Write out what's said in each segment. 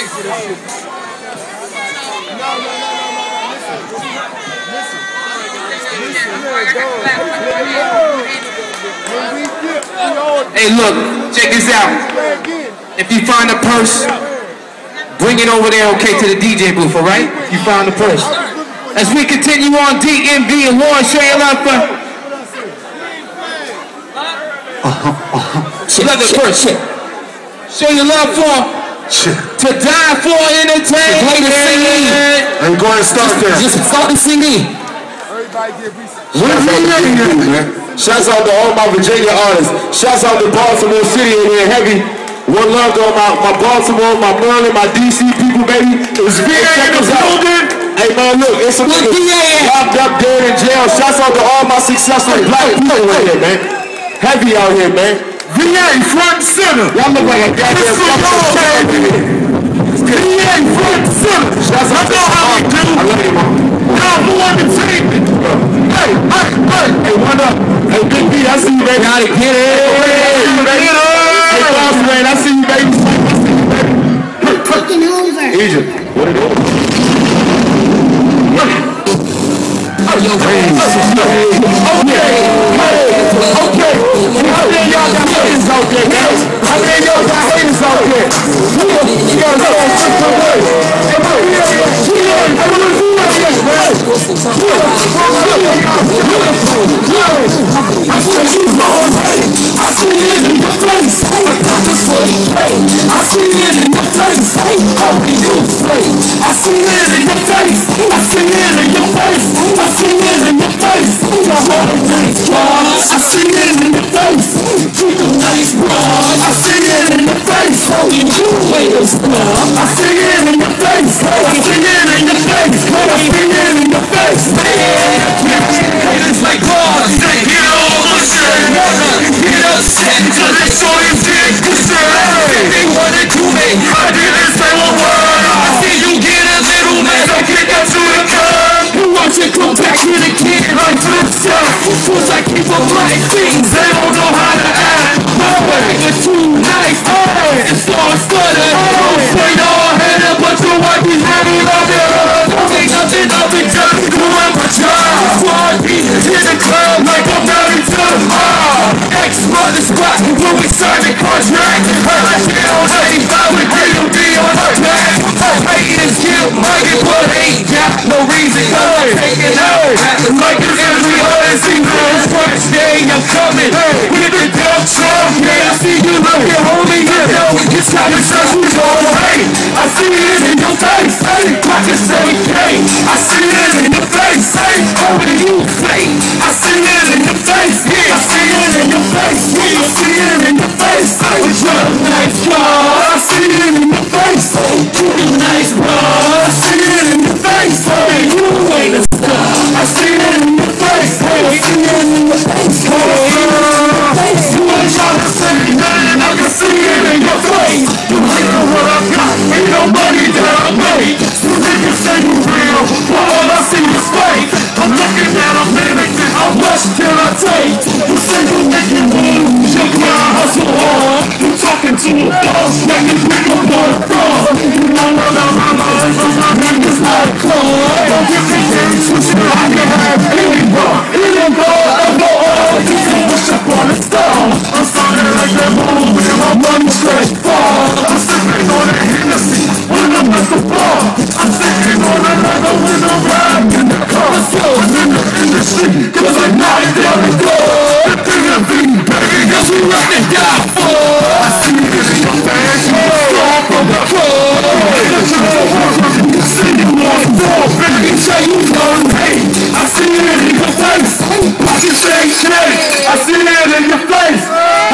Hey, look, check this out. If you find a purse, bring it over there, okay, to the DJ booth, all right? If you find a purse. As we continue on DMV and Warren, show your love for... Uh-huh, uh-huh. Show love the purse. Show your love for... To Dyfor entertainment. And go ahead and start there. Just start the singing. Shouts out to all my Virginia artists. Shouts out to Baltimore City and here heavy. One love to all my, my Baltimore, my Maryland, my DC people, baby. It's VA in the building. Hey man, look, it's some niggas locked up, dead in jail. Shouts out to all my successful black people right here, man. Heavy out here, man. VA front center. Y'all look like a goddamn fucking VA front center. Out to how we do. I love you, man. Number one entertainment. Hey, hey, hey, hey, what up? Hey, Big B, I see you, baby. Gotta get it. Get it. Hey, boss man, I see you, baby. I see you, baby. Taking over. Egypt, what it is? Yo, Okay, out there, guys? How many of y'all got out there? Yeah, yeah, yeah, take the way. Hey, bro, yeah, yeah, yeah, I wanna do that, yeah, man. I out. To a like shake, I see it in your face,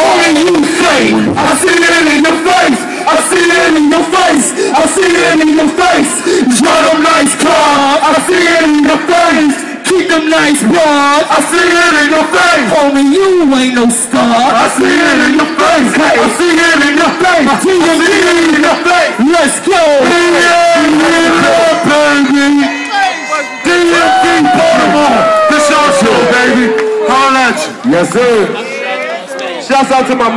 only you say, I see it in your face, I see it in your face, I see it in your face, drive a nice car, I see it in your face, keep them nice bras, I see it in your face, homie, you ain't no star, I see it in your face, hey, I see it in your face, I see it in your face, let's go, yeah, yeah, Yes, sir. Shouts out to my